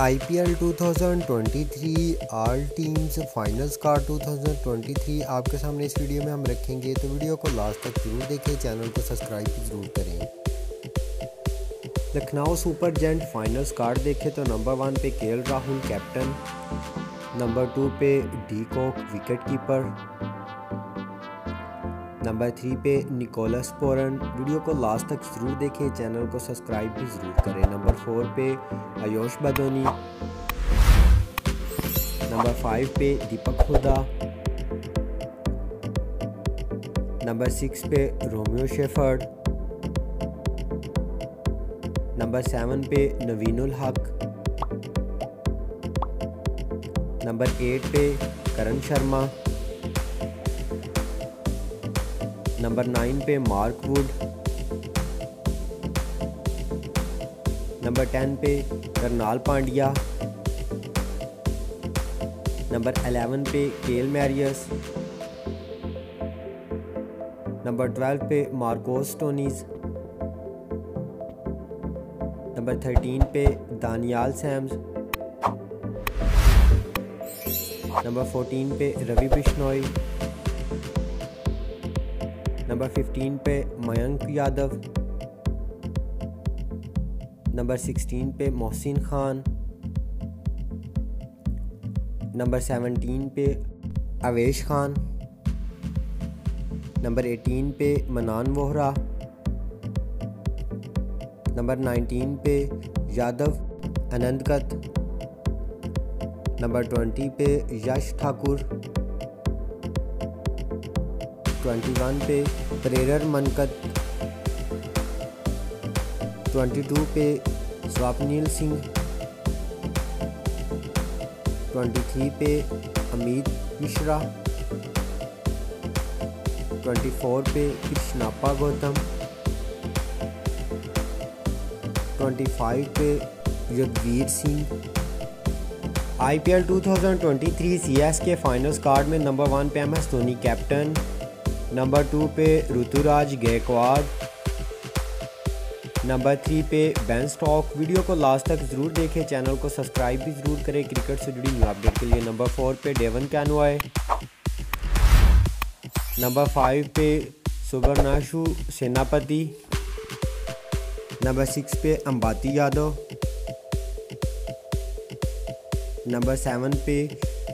IPL 2023 all teams finals का 2023 आपके सामने इस वीडियो में हम रखेंगे। तो वीडियो को लास्ट तक ज़रूर देखें चैनल को सब्सक्राइब ज़रूर करें। Lucknow super giants finals card देखें तो नंबर वन पे K Rahul captain number two पे de Kock wicket keeper number three पे निकोलस पोरन। वीडियो को लास्ट तक ज़रूर देखें, चैनल को सब्सक्राइब भी ज़रूर करें। नंबर फोर पे आयोश बदोनी। नंबर फाइव पे दीपक हुदा नंबर सिक्स पे रोमियो शेफर्ड। नंबर सेवन पे नवीनुल हक। नंबर एट पे करण शर्मा। नंबर नाइन पे मार्क वुड नंबर टेन पे करनाल पांड्या नंबर अलेवन पे केल मैरियस नंबर ट्वेल्व पे मार्कोस टोनीज नंबर थर्टीन पे दानियाल सैम्स नंबर फोर्टीन पे रवि बिश्नोई नंबर 15 पे मयंक यादव. नंबर 16 पे मोहसिन खान. नंबर 17 पे अवेश खान. नंबर 18 पे मनान वोहरा. नंबर 19 पे यादव अनंतकत नंबर 20 पे यश ठाकुर. 21 पे प्रेरर मनकत 22 पे स्वप्निल सिंह 23 पे अमित मिश्रा 24 पे कृष्णापा गौतम 25 पे युद्धवीर सिंह। आईपीएल 2023 सीएस के फाइनल्स कार्ड में नंबर वन पे M S Dhoni captain number two पे ऋतुराज गैकवाड नंबर थ्री पे बैन स्टॉक वीडियो को लास्ट तक ज़रूर देखें चैनल को सब्सक्राइब भी ज़रूर करें क्रिकेट से जुड़ी अपडेट के लिए। नंबर फोर पे डेवन कैनवाए नंबर फाइव पे सुबरनाशु सेनापति नंबर सिक्स पे अंबाती यादव नंबर सेवन पे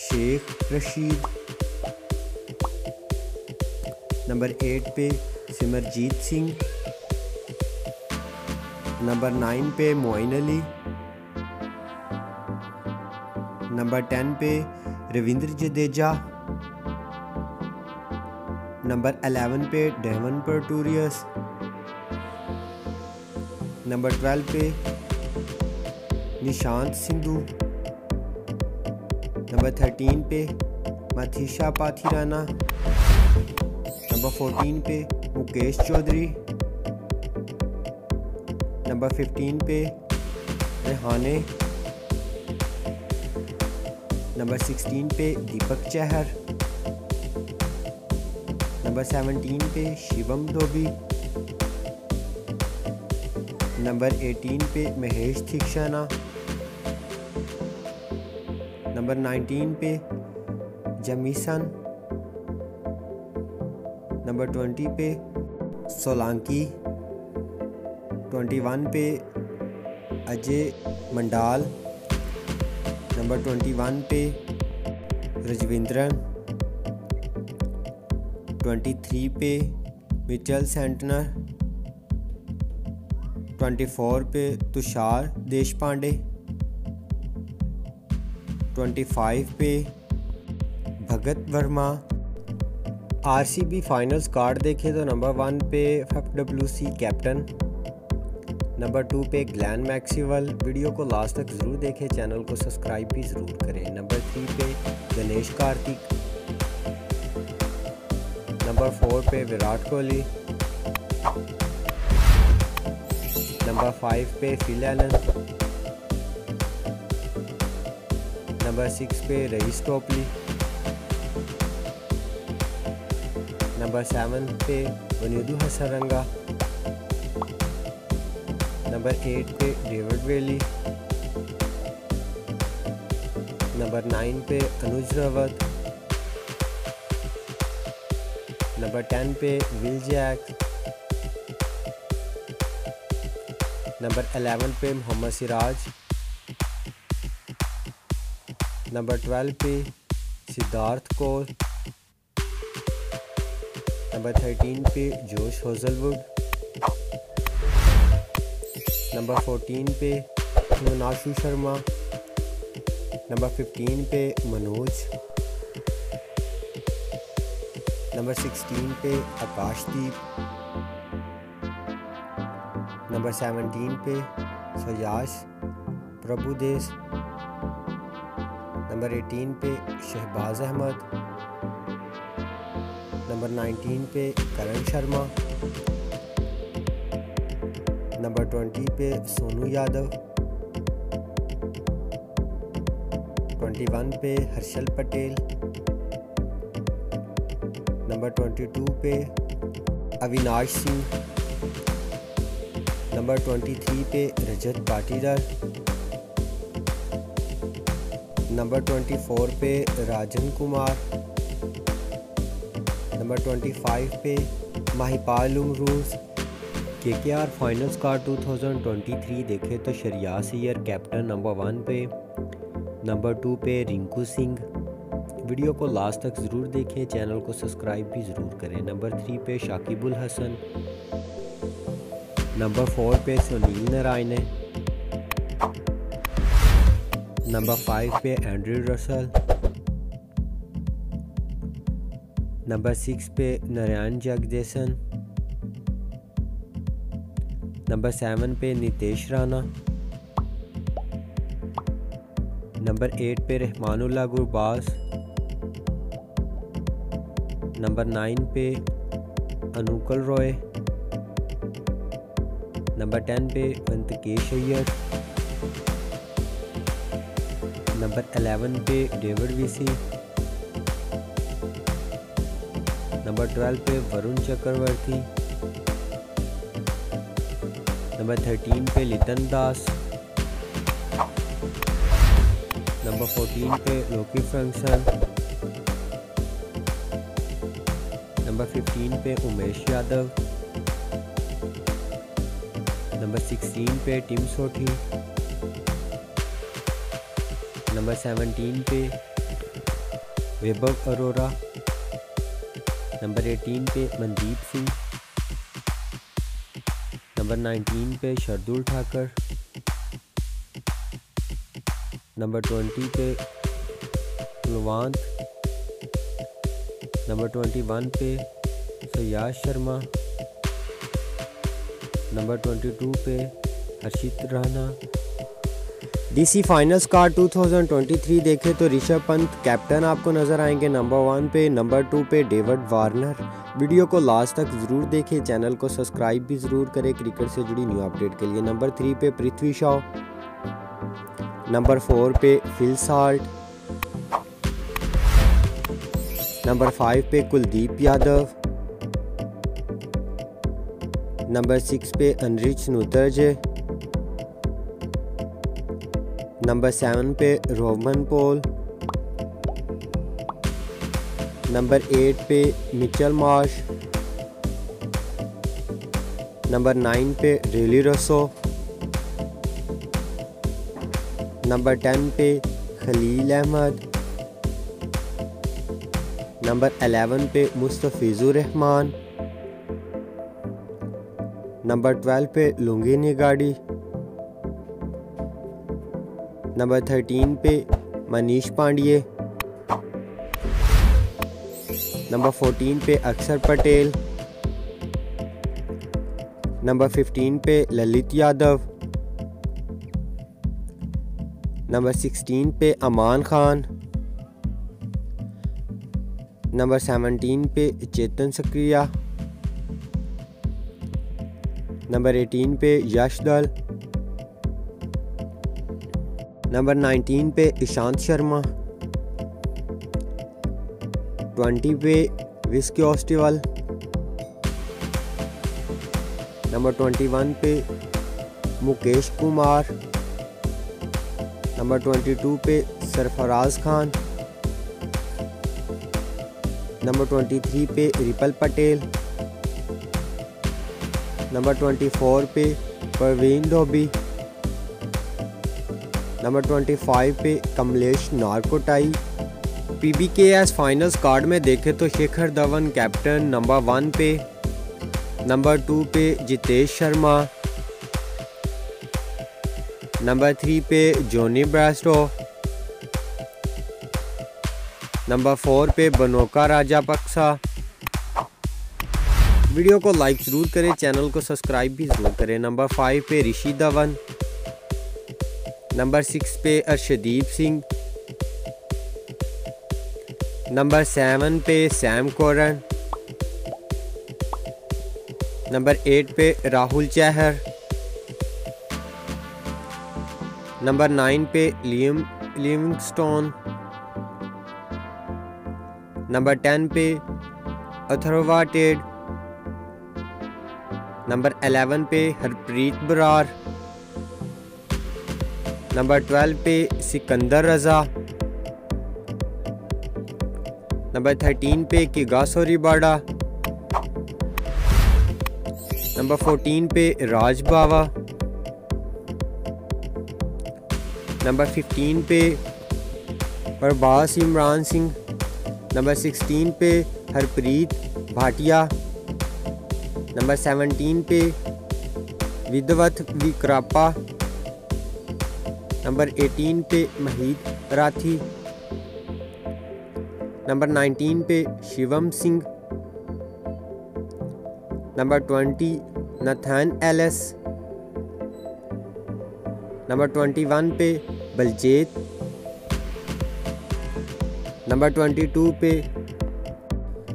शेख रशीद नंबर एट पे सिमरजीत सिंह, नंबर नाइन पे मोइन अली, नंबर टेन पे रविंद्र जडेजा, नंबर अलेवन पे डेवन परटूरियस, नंबर ट्वेल्व पे निशांत सिंधु, नंबर थर्टीन पे मथीशा पाथीराना नंबर 14 पे मुकेश चौधरी, नंबर 15 पे रेहाने, नंबर 16 पे दीपक चहर, नंबर 17 पे शिवम धोबी, नंबर 18 पे महेश थिक्षाना नंबर 19 पे जमीसन नंबर ट्वेंटी पे सोलांकी, ट्वेंटी वन पे Ajay Mandal, number twenty one पे रजविंद्रन, ट्वेंटी थ्री पे मिचल सेंटनर, ट्वेंटी फोर पे Tushar Deshpande twenty five पे Bhagat Varma RCB finals card देखें तो नंबर वन पे F W C captain number two पे ग्लैन मैक्सीवल वीडियो को लास्ट तक ज़रूर देखें चैनल को सब्सक्राइब भी ज़रूर करें। नंबर थ्री पे गणेश कार्तिक नंबर फोर पे विराट कोहली नंबर फाइव पे फिल एलन नंबर सिक्स पे रईस टोपली नंबर सेवन पे वनीदू हसरंगा नंबर एट पे डेविड वेली नंबर नाइन पे अनुज रावत नंबर टेन पे विल जैक नंबर एलेवन पे मोहम्मद सिराज नंबर ट्वेल्व पे सिद्धार्थ कौर नंबर थर्टीन पे जोश होजलवुड। नंबर फोर्टीन पे मोनाशु शर्मा। नंबर 15 पे मनोज। नंबर 16 पे आकाशदीप। नंबर 17 पे सयाश प्रभुदेश नंबर 18 पे शहबाज अहमद। नंबर 19 पे करण शर्मा। नंबर 20 पे सोनू यादव। 21 पे हर्षल पटेल। नंबर 22 पे अविनाश सिंह। नंबर 23 पे रजत पाटीदार। नंबर 24 पे राजन कुमार। नंबर 25 पे माहिपाल उमरूज के के आर फाइनल्स का 2023 देखे तो Shreyas Iyer captain number one पे, नंबर टू पे रिंकू सिंह। वीडियो को लास्ट तक ज़रूर देखें, चैनल को सब्सक्राइब भी ज़रूर करें। नंबर थ्री पे शाकिबुल हसन, नंबर फोर पे सुनील नारायण, नंबर फाइव पे एंड्रयू रसल नंबर सिक्स पे नारायण जगदेसन नंबर सेवन पे नितेश राणा। नंबर एट पे रहमानुल्ला गुरबाज। नंबर नाइन पे अनुकल रॉय। नंबर टेन पे वंतकेश अय्यर। नंबर एलेवन पे डेविड वीसी नंबर ट्वेल्व पे वरुण चक्रवर्ती। नंबर थर्टीन पे लितन दास। नंबर 14 पे लोकी फ़ंक्शन नंबर 15 पे उमेश यादव। नंबर 16 पे टिम सोठी। नंबर 17 पे वैभव अरोरा। नंबर 18 पे मनदीप सिंह। नंबर 19 पे शरदुल ठाकर। नंबर ट्वेंटी पे कुलवंत नंबर ट्वेंटी वन पे Suyash Sharma. Number twenty two पे हर्षित राना डीसी फाइनल्स का 2023 देखे तो ऋषभ पंत कैप्टन आपको नज़र आएँगे नंबर वन पे नंबर टू पे डेविड वार्नर वीडियो को लास्ट तक ज़रूर देखें चैनल को सब्सक्राइब भी ज़रूर करें क्रिकेट से जुड़ी न्यू अपडेट के लिए। नंबर थ्री पे पृथ्वी शॉ। नंबर फोर पे फिल साल्ट नंबर फाइव पे कुलदीप यादव। नंबर सिक्स पे अनरिच नुतरजे नंबर सेवन पे रोमन पोल नंबर एट पे मिचल मार्श नंबर नाइन पे रेली रसो नंबर टेन पे खलील अहमद नंबर अलेवन पे मुस्तफ़ीज़ुर रहमान नंबर ट्वेल्व पे लुंगी निगाड़ी नंबर थर्टीन पे मनीष पांडिये नंबर फोर्टीन पे अक्षर पटेल। नंबर फिफ्टीन पे ललित यादव। नंबर 16 पे अमान खान। नंबर 17 पे चेतन सक्रिया। नंबर 18 पे यश दल। नंबर 19 पे ईशांत शर्मा 20 पे विस्की ऑस्टिवल, नंबर 21 पे Mukesh Kumar, number twenty two पे Sarfaraz Khan, number twenty three पे Ripal Patel, number twenty four पे Praveen Dubey number twenty five पे Kamlesh Nagarkoti. P B K S finals card में देखे तो Shikhar Dhawan captain number one पे number two पे Jitesh Sharma number three पे जोनी ब्रास्टो number four पे बनोका राजा पक्सा वीडियो को लाइक ज़रूर करें, चैनल को सब्सक्राइब भी ज़रूर करें। नंबर फाइव पे ऋषि धवन। नंबर सिक्स पे अर्शदीप सिंह। नंबर सेवन पे सैम कोरन नंबर एट पे राहुल चहर नंबर नाइन पे लियम लिविंगस्टोन नंबर टेन पे अथरवा टेड नंबर एलेवन पे हरप्रीत बरार नंबर ट्वेल्व पे सिकंदर रज़ा। नंबर थर्टीन पे किगासोरी बाड़ा नंबर फोर्टीन पे राज बावा। नंबर 15 पे प्रभास इमरान सिंह। नंबर 16 पे हरप्रीत भाटिया। नंबर 17 पे विधवत विक्रापा। नंबर 18 पे महीद राठी। नंबर 19 पे Shivam Singh. Number 20 Nathan Ellis number 21 पे बलजेत। नंबर 22 पे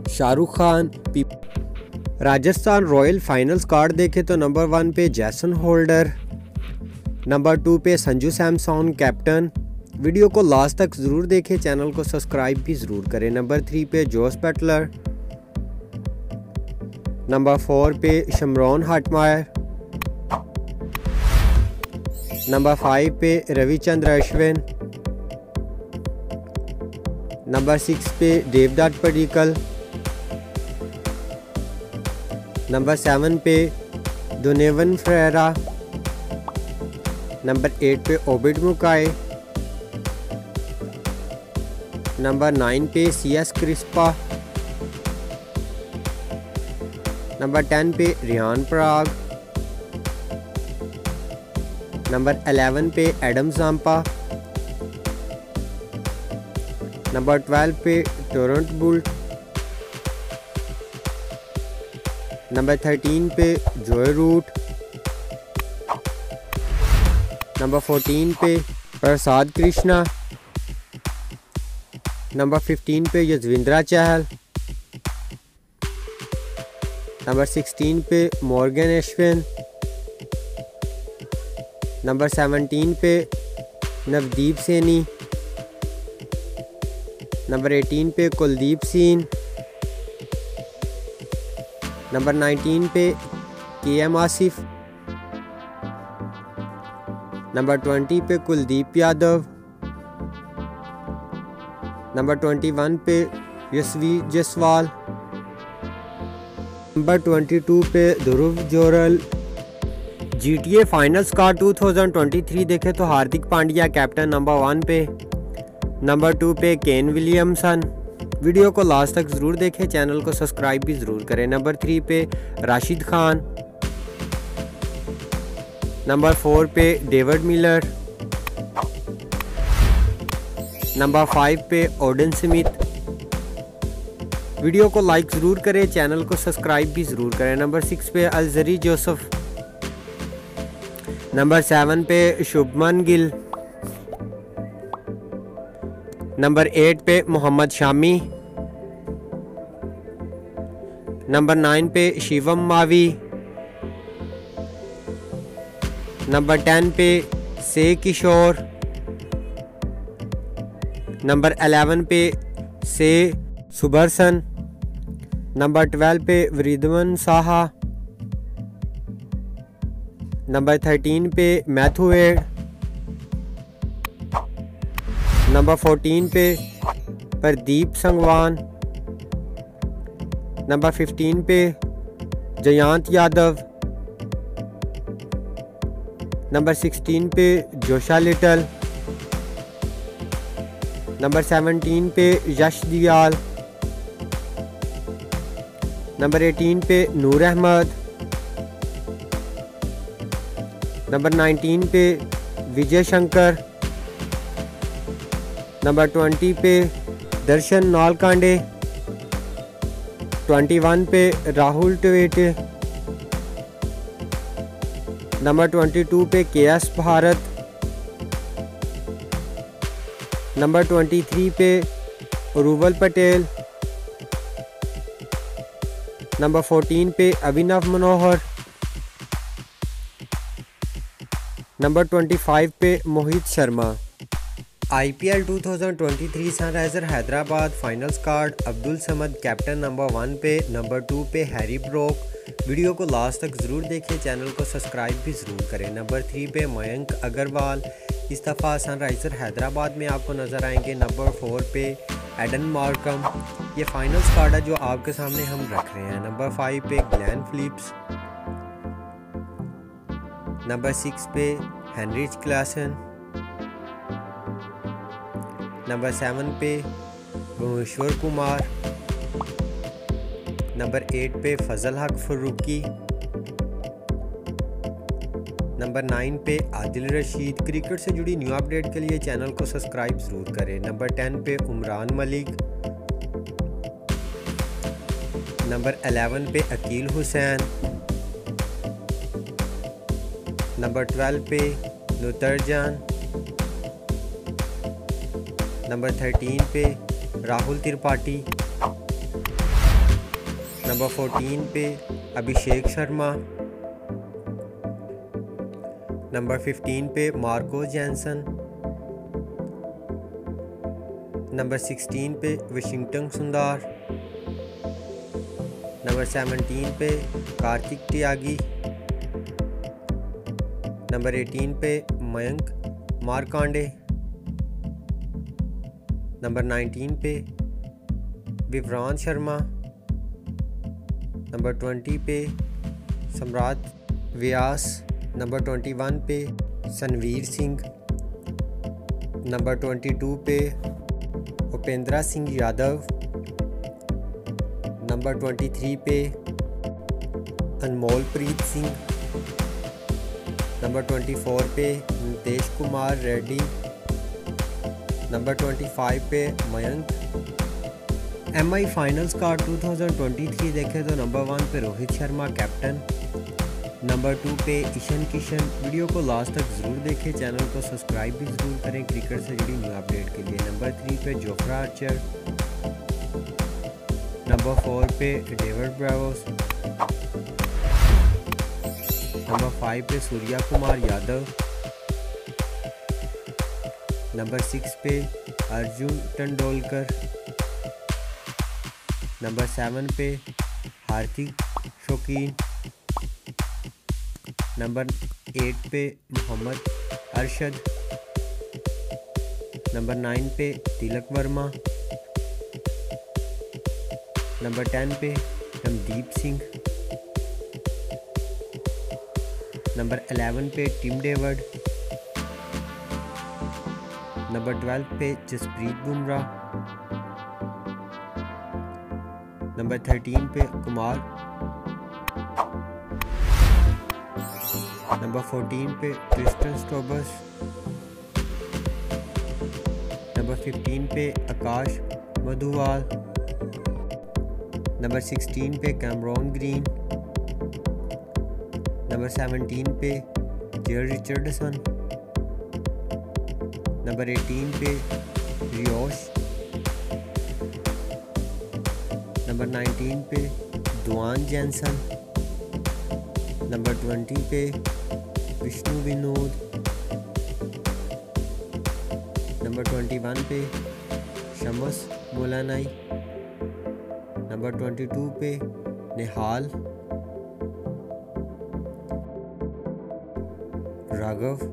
Shahrukh Khan. Rajasthan Royal finals card देखे तो नंबर वन पे जैसन होल्डर। नंबर टू पे संजू सैमसॉन, कैप्टन। वीडियो को लास्ट तक ज़रूर देखें, चैनल को सब्सक्राइब भी ज़रूर करें। नंबर थ्री पे जोस बैटलर नंबर फोर पे शमरॉन हटमायर। नंबर फाइव पे रविचंद्र अश्विन। नंबर सिक्स पे देवदत्त पडिकल। नंबर सेवन पे दुनेवन फ्रेरा। नंबर एट पे ओबिड मुकाए नंबर नाइन पे सी एस क्रिस्पा। नंबर टेन पे रियान पराग। नंबर 11 पे एडम जाम्पा। नंबर 12 पे टोरंट बुल्ट नंबर 13 पे जोय रूट। नंबर 14 पे प्रसाद कृष्णा। नंबर 15 पे यजविंद्रा चहल। नंबर 16 पे मॉर्गन अश्विन नंबर सेवनटीन पे नवदीप सैनी नंबर एटीन पे कुलदीप सिंह नंबर नाइनटीन पे के एम आसिफ नंबर ट्वेंटी पे Kuldeep Yadav. Number twenty one पे Yashasvi Jaiswal number twenty two पे ध्रुव जोरल। जी टी ए फाइनल्स का 2023 देखे तो Hardik Pandya captain number one पे। नंबर टू पे केन विलियमसन। वीडियो को लास्ट तक ज़रूर देखें चैनल को सब्सक्राइब भी ज़रूर करें। नंबर थ्री पे राशिद खान। नंबर फोर पे डेविड मिलर नंबर फाइव पे ओडन स्मिथ वीडियो को लाइक ज़रूर करें चैनल को सब्सक्राइब भी ज़रूर करें. नंबर सिक्स पे अलजरी जोसफ नंबर सेवन पे शुभमन गिल नंबर एट पे मोहम्मद शामी नंबर नाइन पे शिवम मावी नंबर टेन पे से किशोर। नंबर एलेवन पे से सुबरसन नंबर ट्वेल्व पे वरिदवन साहा। नंबर थर्टीन पे मैथुएड नंबर फोर्टीन पे प्रदीप संगवान। नंबर फिफ्टीन पे जयंत यादव। नंबर सिक्सटीन पे जोशा लिटल, नंबर सेवनटीन पे यश दियाल, नंबर एटीन पे नूर अहमद, नंबर नाइनटीन पे विजय शंकर, नंबर ट्वेंटी पे दर्शन नालकांडे, ट्वेंटी वन पे Rahul Tewatia number twenty two पे K S Bharat. Number twenty three पे रूबल पटेल। नंबर फोर्टीन पे Abhinav Manohar. Number twenty five पे Mohit Sharma. IPL 2023 Sunrisers Hyderabad finals card, Abdul Samad captain number one पे, number two पे Harry Brook. Video को last तक ज़रूर देखें channel को सब्सक्राइब भी ज़रूर करें। नंबर थ्री पे मयंक अग्रवाल इस दफ़ा सनराइज़र हैदराबाद में आपको नज़र आएँगे। नंबर फोर पे एडन मार्कम। ये फाइनल कार्ड है जो आपके सामने हम रख रहे हैं। नंबर फाइव पे ग्लैन फिलिप्स। नंबर सिक्स पे हेनरिच क्लासन। नंबर सेवन पे भुवनेश्वर कुमार। नंबर एट पे फजल हक फरूकी। नंबर नाइन पे आदिल रशीद। क्रिकेट से जुड़ी न्यू अपडेट के लिए चैनल को सब्सक्राइब ज़रूर करें। नंबर टेन पे उमरान मलिक। नंबर अलेवन पे अकील हुसैन। नंबर ट्वेल्व पे नुतरजान नंबर थर्टीन पे राहुल त्रिपाठी। नंबर फोर्टीन पे अभिषेक शर्मा। नंबर फिफ्टीन पे मार्को जैनसन। नंबर सिक्सटीन पे विशिंगटन सुंदर। नंबर सेवनटीन पे कार्तिक त्यागी। नंबर एटीन पे मयंक मारकांडे। नंबर 19 पे विवरान शर्मा। नंबर 20 पे सम्राट व्यास, नंबर 21 पे सनवीर सिंह, नंबर 22 पे उपेंद्रा सिंह यादव, नंबर 23 पे अनमोल प्रीत सिंह, नंबर 24 पे नितेश कुमार रेड्डी, नंबर 25 पे मयंक एम आई फाइनल्स का 2023 देखें तो नंबर वन पे Rohit Sharma captain number two पे ईशन किशन। वीडियो को लास्ट तक ज़रूर देखें। चैनल को सब्सक्राइब भी ज़रूर करें। क्रिकेट से जुड़ी न्यू अपडेट के लिए। नंबर थ्री पे जोफ्रा आर्चर नंबर फोर पे डेविड ब्रावोस नंबर फाइव पे सूर्या कुमार यादव नंबर सिक्स पे अर्जुन टंडोलकर नंबर सेवन पे हार्दिक शौकीन। नंबर एट पे मोहम्मद अरशद। नंबर नाइन पे तिलक वर्मा। नंबर टेन पे रमदीप सिंह। नंबर एलेवन पे टिम डेवर्ड नंबर ट्वेल्व पे जसप्रीत बुमराह। नंबर थर्टीन पे कुमार। नंबर फोर्टीन पे क्रिस्टन स्टोबस। नंबर फिफ्टीन पे आकाश मधुवाल। नंबर सिक्सटीन पे कैमरॉन ग्रीन। नंबर सेवनटीन पे जेर रिचर्डसन। नंबर 18 पे रियोश नंबर 19 पे दुआन जैनसन, नंबर 20 पे विष्णु विनोद, नंबर 21 पे शमस मोलानाई, नंबर 22 पे Nihal, Raghav,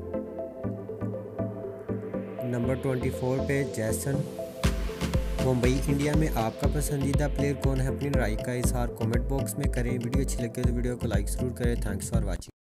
number twenty four पे जैसन। मुंबई, इंडिया में आपका पसंदीदा प्लेयर कौन है? अपनी राय का इजहार कमेंट बॉक्स में करें। वीडियो अच्छी लगे तो वीडियो को लाइक ज़रूर करें। Thanks for watching